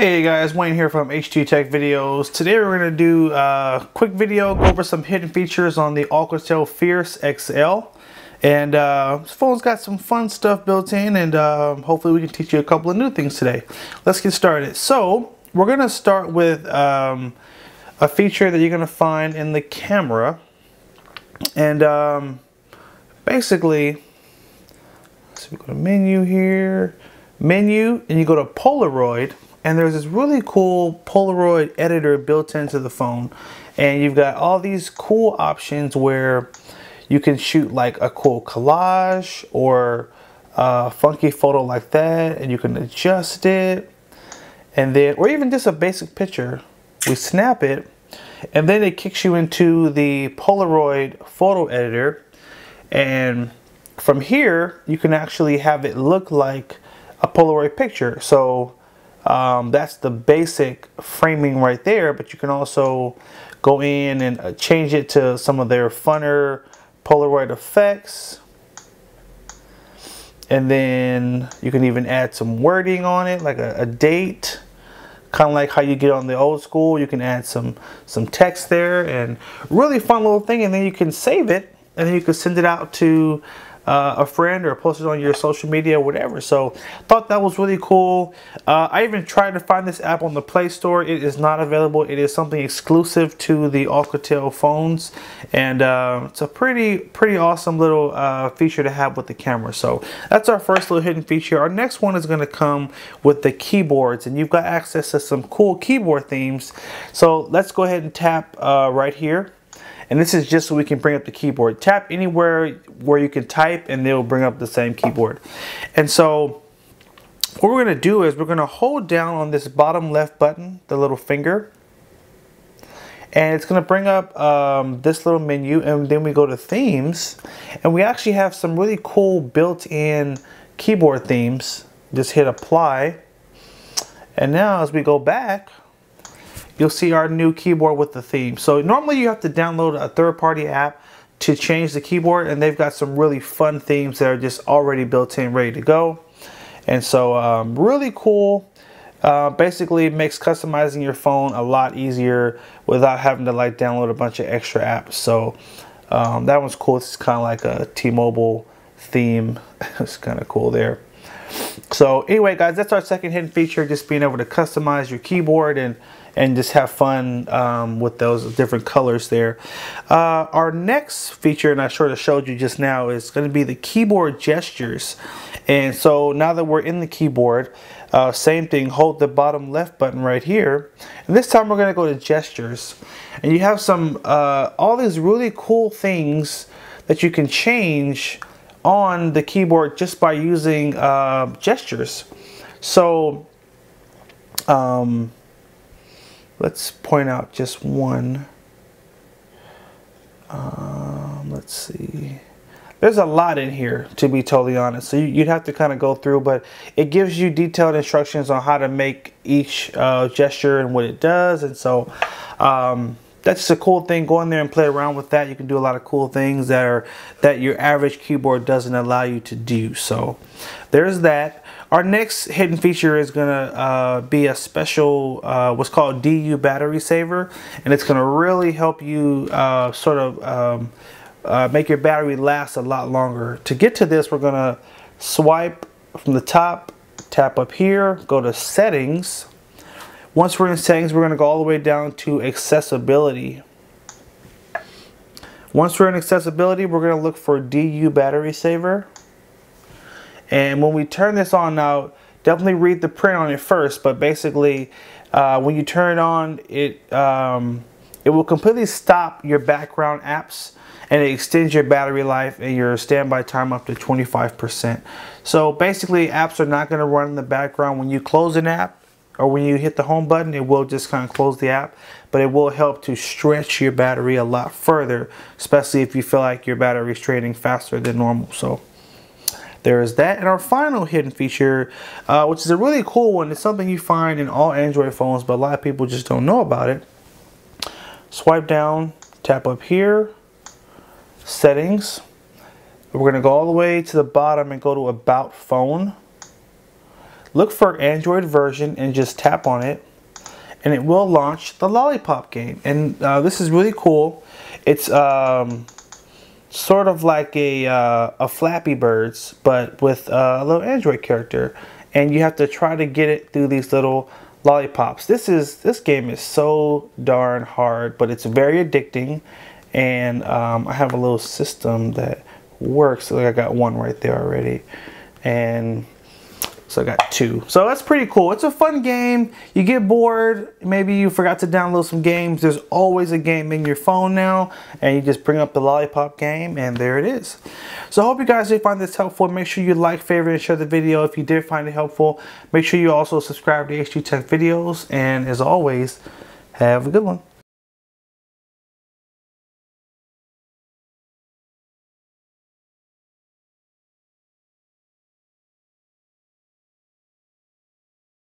Hey guys, Wayne here from H2 Tech Videos. Today we're going to do a quick video, go over some hidden features on the Alcatel Fierce XL. And uh, this phone's got some fun stuff built in and uh, hopefully we can teach you a couple of new things today. Let's get started. So, we're going to start with um, a feature that you're going to find in the camera. And um, basically, so we go to menu here, menu, and you go to Polaroid and there's this really cool Polaroid editor built into the phone. And you've got all these cool options where you can shoot like a cool collage or a funky photo like that and you can adjust it. And then or even just a basic picture. We snap it and then it kicks you into the Polaroid photo editor. And from here you can actually have it look like a Polaroid picture. So um, that's the basic framing right there, but you can also go in and uh, change it to some of their funner Polaroid effects. And then you can even add some wording on it, like a, a date. Kind of like how you get on the old school. You can add some, some text there and really fun little thing. And then you can save it and then you can send it out to uh, a friend or post it on your social media or whatever. So thought that was really cool. Uh, I even tried to find this app on the Play Store. It is not available. It is something exclusive to the Alcatel phones, and uh, it's a pretty pretty awesome little uh, feature to have with the camera. So that's our first little hidden feature. Our next one is going to come with the keyboards, and you've got access to some cool keyboard themes. So let's go ahead and tap uh, right here and this is just so we can bring up the keyboard. Tap anywhere where you can type and it'll bring up the same keyboard. And so what we're gonna do is we're gonna hold down on this bottom left button, the little finger, and it's gonna bring up um, this little menu and then we go to themes and we actually have some really cool built-in keyboard themes. Just hit apply. And now as we go back, you'll see our new keyboard with the theme. So normally you have to download a third-party app to change the keyboard and they've got some really fun themes that are just already built in ready to go. And so um, really cool. Uh, basically makes customizing your phone a lot easier without having to like download a bunch of extra apps. So um, that one's cool. It's kind of like a T-Mobile theme. it's kind of cool there. So anyway, guys, that's our second hidden feature, just being able to customize your keyboard and and just have fun um, with those different colors there. Uh, our next feature, and I sort of showed you just now, is going to be the keyboard gestures. And so now that we're in the keyboard, uh, same thing, hold the bottom left button right here. And this time we're going to go to gestures. And you have some, uh, all these really cool things that you can change on the keyboard just by using uh, gestures. So, um, let's point out just one. Um, let's see. There's a lot in here, to be totally honest. So you'd have to kind of go through, but it gives you detailed instructions on how to make each uh, gesture and what it does. And so um, that's just a cool thing. Go in there and play around with that. You can do a lot of cool things that are that your average keyboard doesn't allow you to do. So there's that. Our next hidden feature is going to uh, be a special, uh, what's called DU battery saver. And it's going to really help you uh, sort of um, uh, make your battery last a lot longer. To get to this, we're going to swipe from the top, tap up here, go to settings. Once we're in settings, we're going to go all the way down to accessibility. Once we're in accessibility, we're going to look for DU battery saver. And when we turn this on now, definitely read the print on it first, but basically uh, when you turn it on, it, um, it will completely stop your background apps and it extends your battery life and your standby time up to 25%. So basically apps are not going to run in the background. When you close an app or when you hit the home button, it will just kind of close the app, but it will help to stretch your battery a lot further, especially if you feel like your battery is draining faster than normal. So there is that. And our final hidden feature, uh, which is a really cool one, it's something you find in all Android phones, but a lot of people just don't know about it. Swipe down, tap up here, settings. We're going to go all the way to the bottom and go to about phone. look for Android version and just tap on it and it will launch the Lollipop game. And uh, this is really cool. It's um, sort of like a, uh, a Flappy Birds, but with uh, a little Android character. And you have to try to get it through these little lollipops. This is this game is so darn hard, but it's very addicting. And um, I have a little system that works. Like I got one right there already. And so I got two. So that's pretty cool. It's a fun game. You get bored. Maybe you forgot to download some games. There's always a game in your phone now. And you just bring up the Lollipop game and there it is. So I hope you guys did find this helpful. Make sure you like, favorite, and share the video if you did find it helpful. Make sure you also subscribe to H2 Tech videos. And as always, have a good one.